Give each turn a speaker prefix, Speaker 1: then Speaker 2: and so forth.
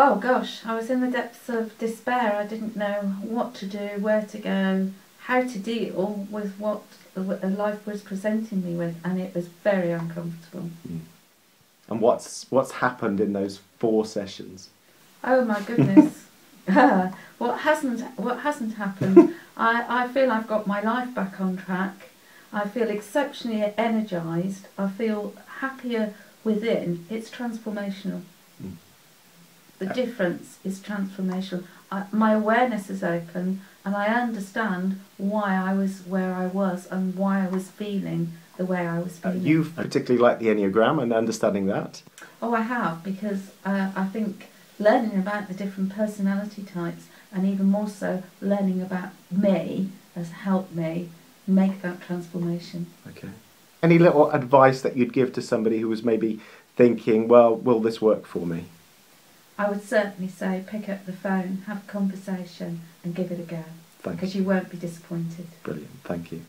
Speaker 1: Oh gosh, I was in the depths of despair. I didn't know what to do, where to go, how to deal with what life was presenting me with, and it was very uncomfortable.
Speaker 2: Mm. And what's what's happened in those four sessions?
Speaker 1: Oh my goodness. what hasn't what hasn't happened? I, I feel I've got my life back on track. I feel exceptionally energized. I feel happier within. It's transformational. Mm. The difference is transformational. I, my awareness is open and I understand why I was where I was and why I was feeling the way I was uh, feeling.
Speaker 2: Uh, you particularly like the Enneagram and understanding that?
Speaker 1: Oh, I have because uh, I think learning about the different personality types and even more so learning about me has helped me make that transformation.
Speaker 2: Okay. Any little advice that you'd give to somebody who was maybe thinking, well, will this work for me?
Speaker 1: I would certainly say pick up the phone, have a conversation, and give it a go. Because you won't be disappointed.
Speaker 2: Brilliant. Thank you.